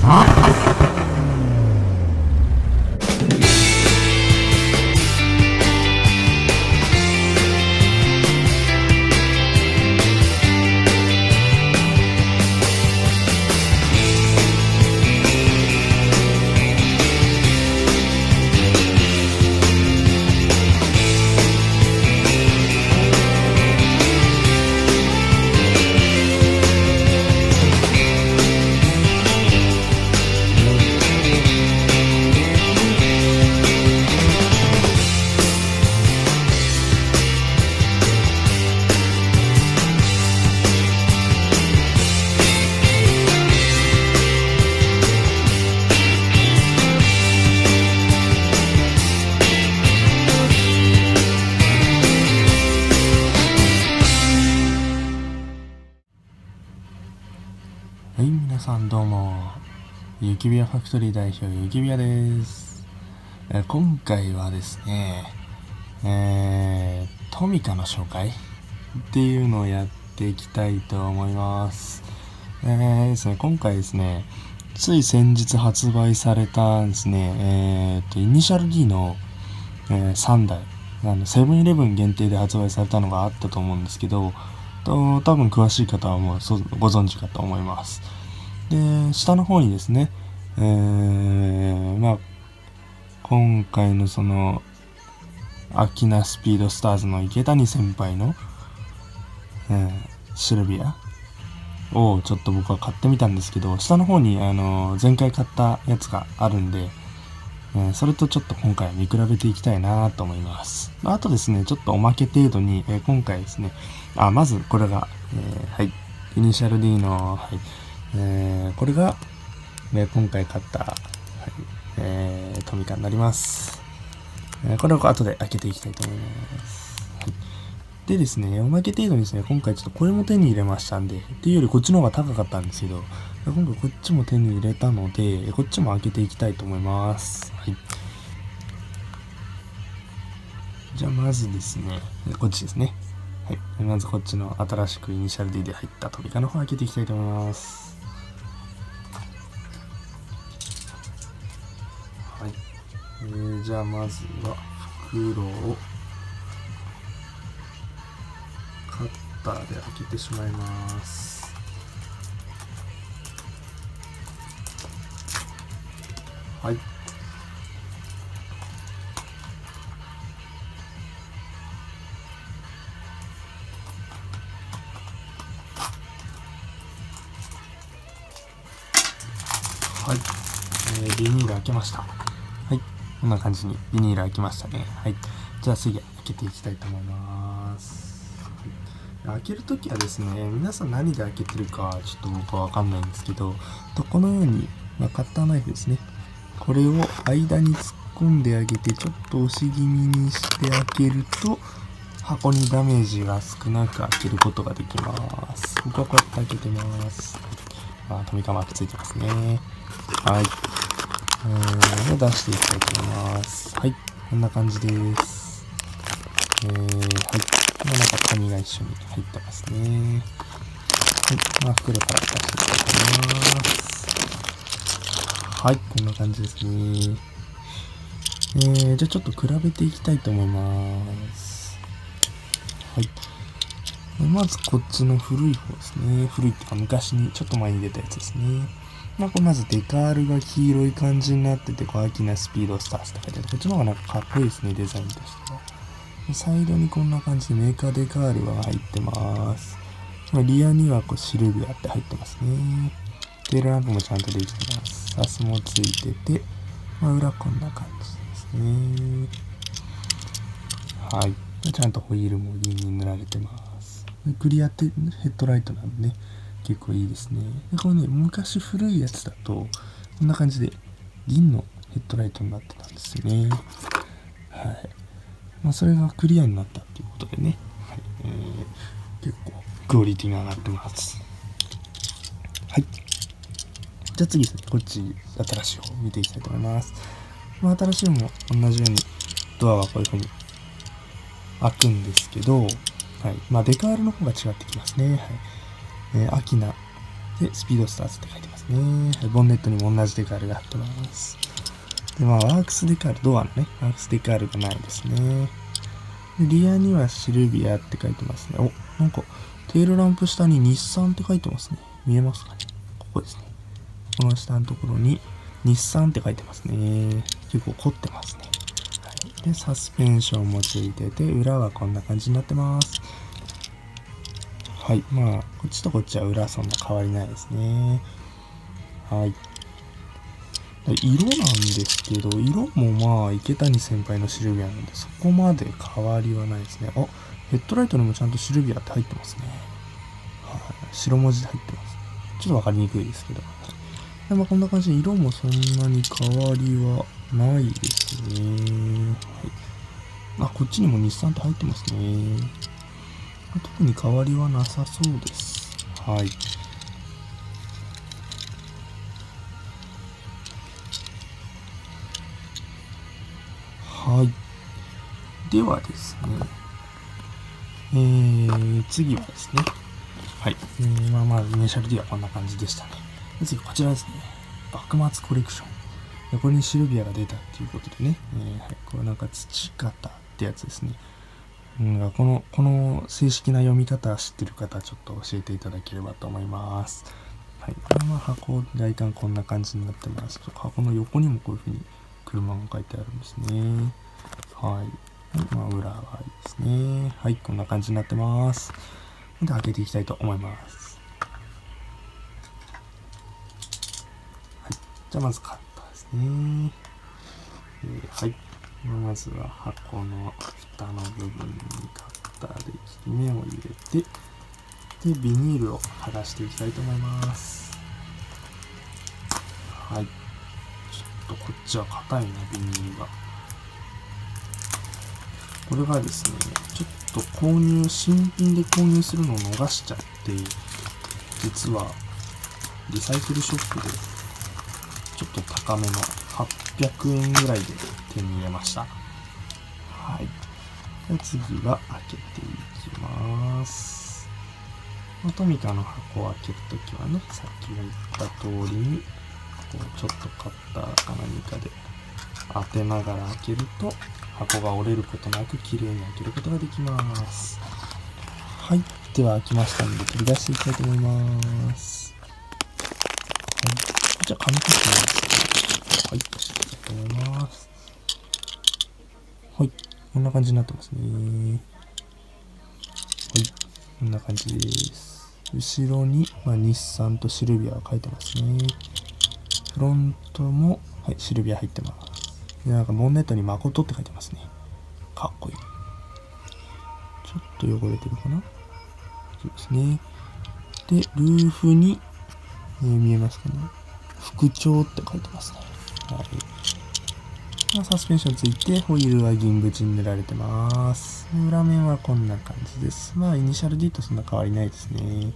は皆さんどうも。雪ビアファクトリー代表、雪ビアです。今回はですね、えー、トミカの紹介っていうのをやっていきたいと思います。えーですね、今回ですね、つい先日発売されたですね、えーと、イニシャル D の、えー3台、あの、セブンイレブン限定で発売されたのがあったと思うんですけど、と多分詳しい方はもうご存知かと思います。で、下の方にですね、えー、まあ、今回のその、アキナスピードスターズの池谷先輩の、えーシルビアをちょっと僕は買ってみたんですけど、下の方にあの、前回買ったやつがあるんで、えーそれとちょっと今回見比べていきたいなと思います。ああとですね、ちょっとおまけ程度に、えー今回ですね、あ、まずこれが、えーはい、イニシャル D の、はい、えーこれが、ね、今回買った、はい、えートミカになります。えーこれを後で開けていきたいと思います。はいでですね、おまけ程度にですね、今回ちょっとこれも手に入れましたんで、っていうよりこっちの方が高かったんですけど、今回こっちも手に入れたので、こっちも開けていきたいと思います。はい。じゃあまずですね、こっちですね。はい。まずこっちの新しくイニシャル D で入ったトミカの方開けていきたいと思います。じゃあまずは袋をカッターで開けてしまいます。はい。はい。えービニール開けました。こんな感じにビニール開きましたね。はい。じゃあ次開けていきたいと思います。開けるときはですね、皆さん何で開けてるかちょっと僕はわかんないんですけど、とこのように、まあ、カッターナイフですね。これを間に突っ込んであげて、ちょっと押し気味にして開けると、箱にダメージが少なく開けることができます。僕はこうやって開けてます。まあ、トミカマークついてますね。はい。えー、で出していきたいと思います。はい。こんな感じです。えー、はい。この中、紙が一緒に入ってますね。はい。まあ、袋から出していきたいと思います。はい。こんな感じですね。えー、じゃあちょっと比べていきたいと思います。はい。でまずこっちの古い方ですね。古いっていうか昔に、ちょっと前に出たやつですね。まあ、こまずデカールが黄色い感じになってて、こう、アキナスピードスターズって書いてある。こっちの方がなんかかっこいいですね、デザインとしては。サイドにこんな感じでメーカーデカールが入ってます。まリアにはこうシルビアって入ってますね。テールランプもちゃんとできてます。サスもついてて、まあ、裏こんな感じですね。はい。ちゃんとホイールも銀に塗られてます。クリアってヘッドライトなんでね、結構いいですね。でこれね、昔古いやつだと、こんな感じで銀のヘッドライトになってたんですよね。はい。まあ、それがクリアになったっていうことでね、はいえー結構クオリティが上がってます。はい。じゃあ次ですね、こっち新しい方見ていきたいと思います。まあ、新しいのも同じようにドアはこういう風に開くんですけど、はい。まあ、デカールの方が違ってきますね。はい。えーアキナでスピードスターズって書いてますね。はい、ボンネットにも同じデカールが入ってます。で、まあ、ワークスデカール、ドアのね、ワークスデカールがないですね。リアにはシルビアって書いてますね。お、なんか、テールランプ下に日産って書いてますね。見えますかね？ここですね。この下のところに日産って書いてますね。結構凝ってますね。はい、で、サスペンションもついてて、裏はこんな感じになってます。はい。まあ、こっちとこっちは裏そんな変わりないですね。はい。色なんですけど、色もまあ、池谷先輩のシルビアなんで、そこまで変わりはないですね。あ、ヘッドライトにもちゃんとシルビアって入ってますね。はい。白文字で入ってます。ちょっとわかりにくいですけど。でまあ、こんな感じで色もそんなに変わりはないですね。はい。あ、こっちにも日産って入ってますね。特に変わりはなさそうです。はい。はい。ではですね、えー、次はですね、はい。えー、まあまあ、イニシャル D はこんな感じでしたね。次、こちらですね。幕末コレクション。ここにシルビアが出たっていうことでね、えー、はい、これなんか土方ってやつですね。うん、この、この正式な読み方知ってる方、ちょっと教えていただければと思います。はい。まあ、箱、外観こんな感じになってます。箱の横にもこういう風に車が書いてあるんですね。はい。まあ、裏はいいですね。はい、こんな感じになってます。で、開けていきたいと思います。はい。じゃあ、まずカッターですね。えー、はい。まずは箱この蓋の部分にカッターで切り目を入れて、で、ビニールを剥がしていきたいと思います。はい。ちょっとこっちは硬いな、ビニールが。これがですね、ちょっと購入、新品で購入するのを逃しちゃって、実は、リサイクルショップで、ちょっと高めの800円ぐらいで手に入れました。はい。で次は開けていきます。トミカの箱を開けるときはね、さっきが言った通りに、こうちょっとカッターか何かで当てながら開けると、箱が折れることなく綺麗に開けることができます。はい。では開きましたので取り出していきたいと思います。はい。じゃあ紙パックなんです、はい。出していきたいと思います。はい。こんな感じになってますね。はい。こんな感じです。後ろに、まあ、日産とシルビアが書いてますね。フロントも、はい、シルビア入ってます。で、なんかボンネットに誠って書いてますね。かっこいい。ちょっと汚れてるかなそうですね。で、ルーフに、えー、見えますかね。副長って書いてますね。はい。まあ、サスペンションついて、ホイールは銀縁に塗られてます。裏面はこんな感じです。まあ、イニシャル D とそんな変わりないですね。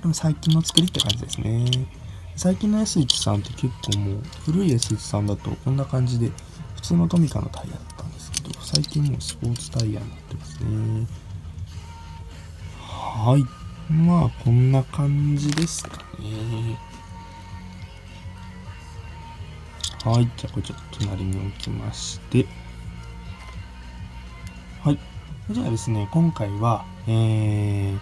でも最近の作りって感じですね。最近の S13 って結構もう古い S13 だとこんな感じで普通のトミカのタイヤだったんですけど、最近もうスポーツタイヤになってますね。はい。まあ、こんな感じですかね。はい。じゃあ、これちょっと隣に置きまして。はい。じゃあですね、今回は、えー、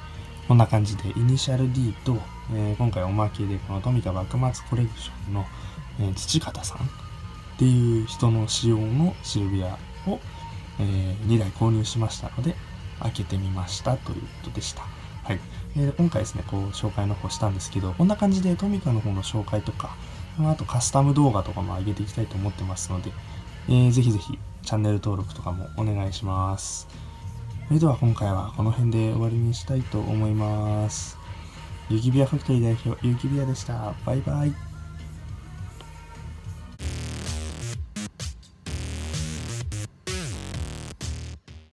こんな感じで、イニシャル D と、えー、今回おまけで、このトミカ幕末コレクションの、えー、土方さんっていう人の仕様のシルビアを、えー、2台購入しましたので、開けてみましたということでした。はい。えー、今回ですね、こう、紹介の方したんですけど、こんな感じでトミカの方の紹介とか、あとカスタム動画とかも上げていきたいと思ってますので、えー、ぜひぜひチャンネル登録とかもお願いします。それでは今回はこの辺で終わりにしたいと思います。ゆきびやファクトリー代表、ゆきびやでした。バイバイ。